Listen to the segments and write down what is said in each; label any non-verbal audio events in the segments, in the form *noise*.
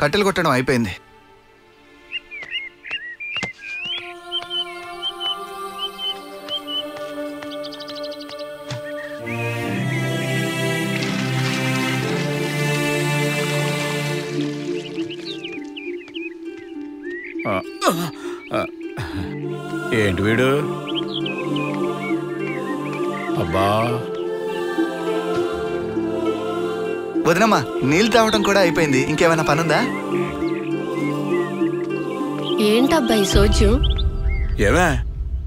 కట్టెలు కొట్టడం అయిపోయింది. ఏంటి వీడు? అబ్బా. వదినమ్మా నీళ్ళు తాగడం కూడా అయిపోయింది. ఇంకేమైనా పనుందా? ఏంటబ్బా ఈ సోజ్యం? ఏమే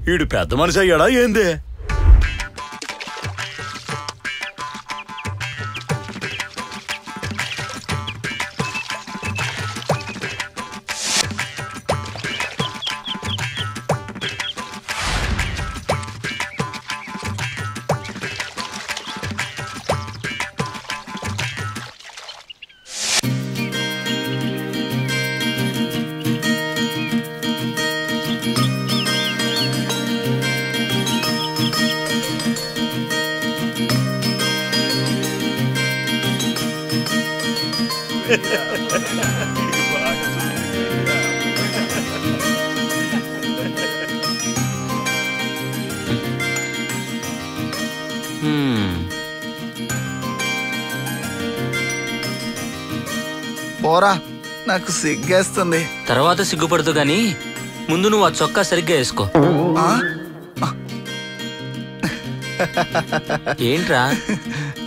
వీడు పెద్ద మనిషి అయ్యాడా ఏంది? *laughs* పోరా నాకు సిగ్గేస్తుంది. తర్వాత సిగ్గుపడుతూ గాని ముందు నువ్వు ఆ చొక్కా సరిగ్గా వేసుకో? ఏంట్రా? *laughs*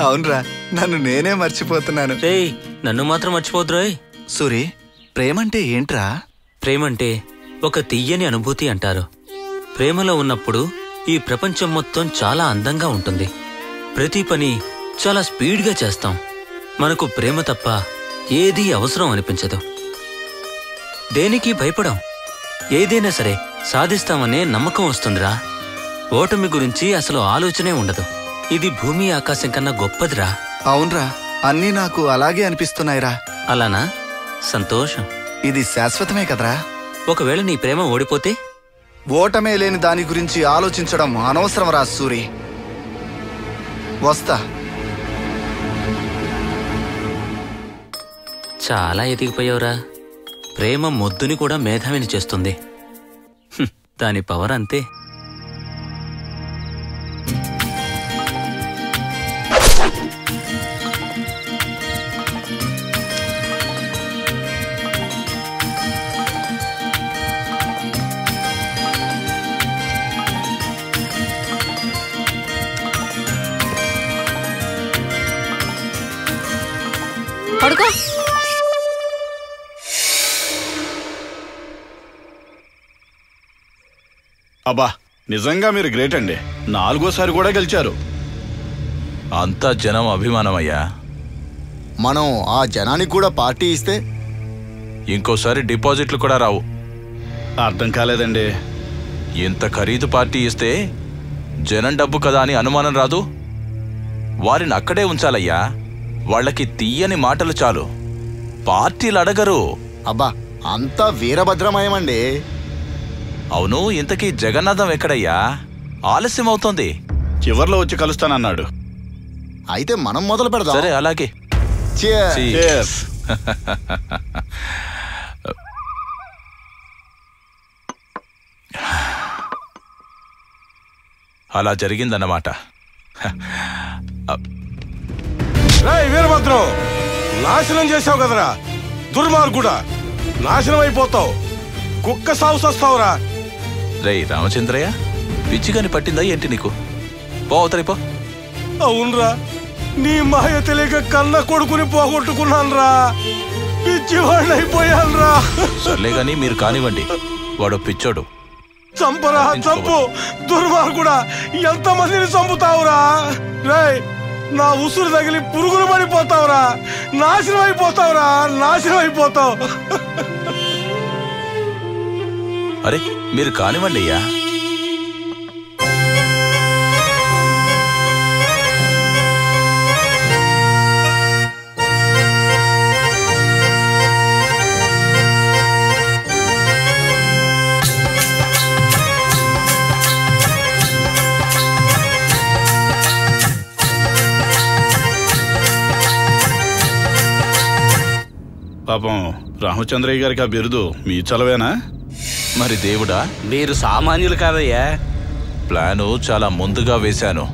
అవునరా నన్ను నేనే మర్చిపోతున్నాను. రేయ్ నన్ను మాత్రం మర్చిపోద్రోయ్ సూరి ప్రేమంటే ఏంట్రా? ప్రేమంటే ఒక తీయని అనుభూతి అంటారు. ప్రేమలో ఉన్నప్పుడు ఈ ప్రపంచం మొత్తం చాలా అందంగా ఉంటుంది. ప్రతి పని చాలా స్పీడ్గా చేస్తాం. మనకు ప్రేమ తప్ప ఏదీ అవసరం అనిపించదు. దేనికి భయపడం? ఏదైనా సరే సాధిస్తామనే నమ్మకం వస్తుందిరా. ఓటమి గురించి అసలు ఆలోచనే ఉండదు. ఇది భూమి ఆకాశం కన్నా గొప్పదిరా. అవునరా. అన్నీ నాకు అలాగే అనిపిస్తున్నాయిరా. అలానా? సంతోషం. ఇది శాశ్వతమే కదరా. ఒకవేళ నీ ప్రేమ ఓడిపోతే? ఓటమే లేని దాని గురించి ఆలోచించడం అనవసరం రా సూరి. వస్తా. చాలా ఎదిగిపోయావురా. ప్రేమ మొద్దుని కూడా మేధావిని చేస్తుంది. దాని పవర్ అంతే. పడుకో. అబ్బా నిజంగా మీరు గ్రేట్ అండి. నాలుగోసారి కూడా గెలిచారు. అంతా జనం అభిమానమయ్యా. మనం ఆ జనానికి కూడా పార్టీ ఇస్తే? ఇంకోసారి డిపాజిట్లు కూడా రావు. అర్థం కాలేదండి. ఇంత ఖరీదు పార్టీ ఇస్తే జనం డబ్బు కదా అని అనుమానం రాదు? వారిని అక్కడే ఉంచాలయ్యా. వాళ్ళకి తీయని మాటలు చాలు. పార్టీలు అడగరు అబ్బా అంతా వీరభద్రమయమండి. అవును ఇంతకీ జగన్నాథం ఎక్కడయ్యా? ఆలస్యం అవుతోంది చివర్లో వచ్చి కలుస్తానన్నాడు. అయితే మనం మొదలు పెడదాం. సరే అలాగే. Cheers. అలా జరిగిందన్నమాట. రేయ్ వీరభద్రం నాశనం చేసావు కదరా. దుర్మార్గుడా నాశనం అయిపోతావు కుక్క సాగు సస్తావురా. రేయ్ రామచంద్రయ్య పిచ్చిగాని పట్టిందా ఏంటి నీకు? పో అవతలి పో. అవునరా నీ మాయ తెలియక కన్న కొడుకుని పోగొట్టుకున్నానురా. పిచ్చివాడిని అయిపోయానురా సర్లే గాని మీరు కానివ్వండి. వాడు పిచ్చోడు. చంపరా చంపు. దుర్మార్గుడా ఎంతమందిని చంపుతావురా? రేయ్ నా ఉసురు తగిలి పురుగులు పడిపోతావురా నాశనం అయిపోతావురా నాశనం అయిపోతావు. అరే మీరు కానివ్వండి అయ్యా. పాపం రామచంద్రయ్య గారికి ఆ బిరుదు మీ చలవేనా? మరి దేవుడా? మీరు సామాన్యులు కాదయ్యా. ప్లాను చాలా ముందుగా వేశాను.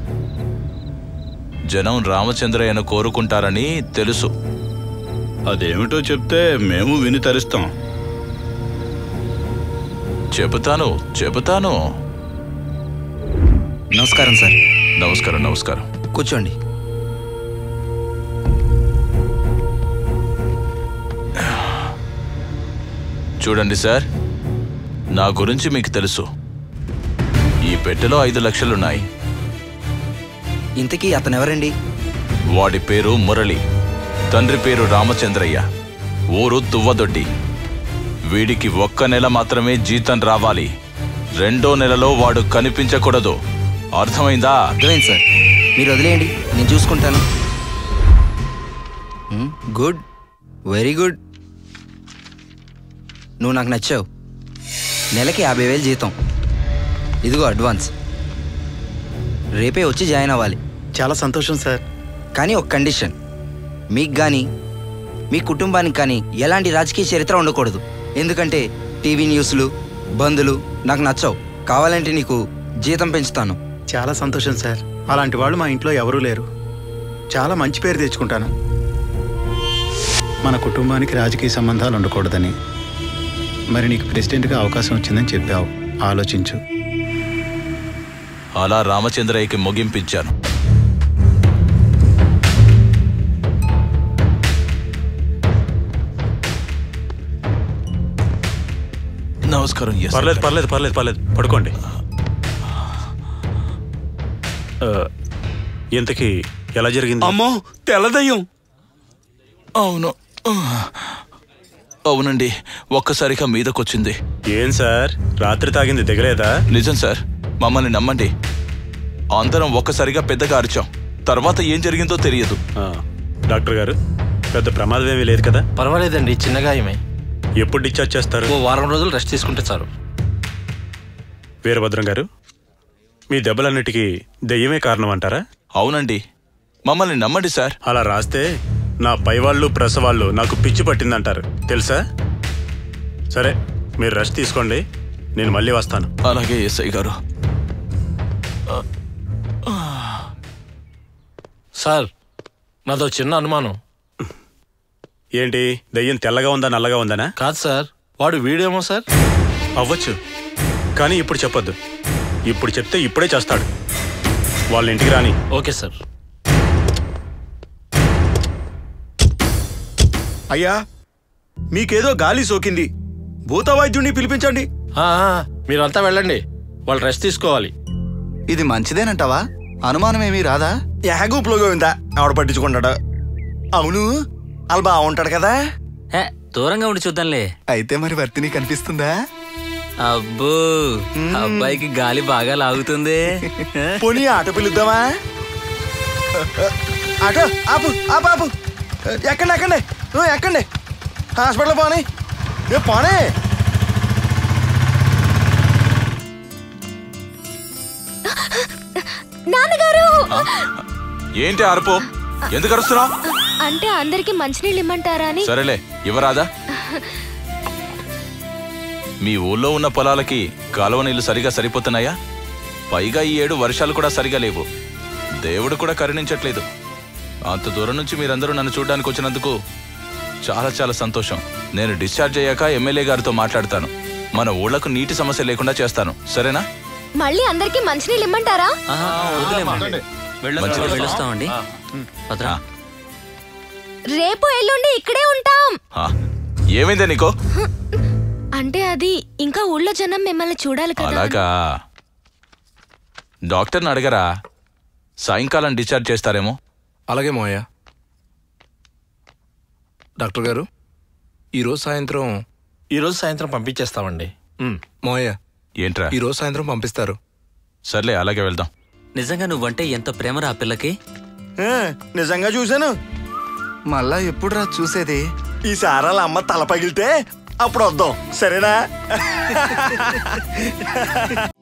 జనం రామచంద్రయ్యను కోరుకుంటారని తెలుసు. అదేమిటో చెప్తే మేము విని తరిస్తాం. చెబుతాను చెబుతాను. నమస్కారం సార్. నమస్కారం నమస్కారం. కూర్చోండి. చూడండి సార్. నా గురించి మీకు తెలుసు. ఈ పెట్టెలో ఐదు లక్షలున్నాయి. ఇంతకీ అతను ఎవరండి వాడి పేరు మురళి. తండ్రి పేరు రామచంద్రయ్య. ఊరు తువ్వదొడ్డి. వీడికి ఒక్క నెల మాత్రమే జీతం రావాలి. రెండో నెలలో వాడు కనిపించకూడదు. అర్థమైందా? అర్థమైంది సార్. మీరు వదిలేయండి. నేను చూసుకుంటాను. గుడ్. Very good. నువ్వు నాకు నచ్చావు. నెలకి యాభై వేలు జీతం. ఇదిగో అడ్వాన్స్. రేపే వచ్చి జాయిన్ అవ్వాలి. చాలా సంతోషం సార్. కానీ ఒక కండిషన్. మీకు కానీ మీ కుటుంబానికి కానీ ఎలాంటి రాజకీయ చరిత్ర ఉండకూడదు. ఎందుకంటే టీవీ న్యూస్లు బంధులు నాకు నచ్చవు. కావాలంటే నీకు జీతం పెంచుతాను. చాలా సంతోషం సార్. అలాంటి వాళ్ళు మా ఇంట్లో ఎవరూ లేరు. చాలా మంచి పేరు తెచ్చుకుంటాను. మన కుటుంబానికి రాజకీయ సంబంధాలు ఉండకూడదని మరి నీకు ప్రెసిడెంట్గా అవకాశం వచ్చిందని చెప్పావు. ఆలోచించు. అలా రామచంద్రయ్యకి ముగింపించాను. నమస్కారం పర్లేదు పర్లేదు పర్లేదు పర్లేదు. పడుకోండి. ఇంతకీ ఎలా జరిగింది? అమ్మో తెల్లదయ్యం. అవును. అవునండి ఒక్కసారిగా మీదకొచ్చింది. ఏం సార్? రాత్రి తాగింది దిగలేదా? నిజం సార్ మమ్మల్ని నమ్మండి. అందరం ఒక్కసారిగా పెద్దగా అరిచాం. తర్వాత ఏం జరిగిందో తెలియదు. ఆ, డాక్టర్ గారు పెద్ద ప్రమాదం ఏమీ లేదు కదా? పర్వాలేదండి చిన్నగాయమే ఎప్పుడు డిశ్చార్జ్ చేస్తారు? ఓ వారం రోజులు రెస్ట్ తీసుకుంటే చాలు. వీరభద్రం గారు మీ దెబ్బలన్నిటికీ దెయ్యమే కారణం అంటారా? అవునండి మమ్మల్ని నమ్మండి సార్. అలా రాస్తే నా పైవాళ్ళు ప్రసవాళ్ళు నాకు పిచ్చి పట్టిందంటారు. తెలుసా? సరే మీరు రెస్ట్ తీసుకోండి. నేను మళ్ళీ వస్తాను. అలాగే ఎస్ఐ గారు. సార్ నాదో చిన్న అనుమానం. ఏంటి? దెయ్యం తెల్లగా ఉందా నల్లగా ఉందనా? కాదు సార్ వాడు వీడేమో సార్. అవ్వచ్చు. కానీ ఇప్పుడు చెప్పొద్దు. ఇప్పుడు చెప్తే ఇప్పుడే చేస్తాడు. వాళ్ళ ఇంటికి రాని. Okay sir. అయ్యా మీకేదో గాలి సోకింది. భూతవైద్యుణ్ణి పిలిపించండి. మీరంతా వెళ్ళండి. వాళ్ళు రెస్ట్ తీసుకోవాలి. ఇది మంచిదేనంటావా? అనుమానం ఏమీ రాదా యాగూపులోగా ఉందా ఆవిడ పట్టించుకుంటాడు. అవును అలా బాగుంటాడు కదా? హే దూరంగా ఉండి చూద్దాంలే. అయితే మరి వర్తిని కనిపిస్తుందా అబ్బో అబ్బాయికి గాలి బాగా లాగుతుంది. పోనీ ఆటో పిలుద్దామా? ఆటో ఆపు ఆపు ఆపు. ఎక్కండి ఎక్కండి. ఎక్కండి. హాస్పిటల్ పోనీ. ఏ పోనీ. నాన్నగారు! ఏంటి అరుపు? ఎందుకు అరుస్తున్నావు? అంటే అందరికి మంచినీళ్ళు ఇమ్మంటారా అని. సరేలే ఇవ్వరాదా? మీ ఊళ్ళో ఉన్న పొలాలకి కాలువ నీళ్ళు సరిగా సరిపోతున్నాయా? పైగా ఈ ఏడు వర్షాలు కూడా సరిగా లేవు. దేవుడు కూడా కరుణించట్లేదు. అంత దూరం నుంచి మీరందరూ నన్ను చూడడానికి వచ్చినందుకు చాలా చాలా సంతోషం. నేను డిశ్చార్జ్ అయ్యాక ఎమ్మెల్యే గారితో మాట్లాడతాను. మన ఊళ్ళకు నీటి సమస్య లేకుండా చేస్తాను. సరేనా? మళ్ళీ అందరికి మంచినీళ్ళు ఇమ్మంటారా. వెళ్ళొస్తామండి. రేపు ఎల్లుండి ఇక్కడే ఉంటాం. ఏమైందే నీకో? అంటే అది ఇంకా ఊళ్ళో జనం మిమ్మల్ని చూడాలి కదా. అలాగా. డాక్టర్ని అడగరా? సాయంకాలం డిశ్చార్జ్ చేస్తారేమో? అలాగే మోయ డాక్టర్ గారు ఈరోజు సాయంత్రం ఈరోజు సాయంత్రం పంపించేస్తామండి. మోయ ఏంట్రా? ఈరోజు సాయంత్రం పంపిస్తారు. సర్లే అలాగే వెళ్దాం. నిజంగా నువ్వంటే ఎంత ప్రేమరా ఆ పిల్లకి? నిజంగా చూశాను. మళ్ళా ఎప్పుడు రా చూసేది? ఈసారి వాళ్ళ అమ్మ తల పగిలితే అప్పుడు వద్దాం. సరేనా? *laughs*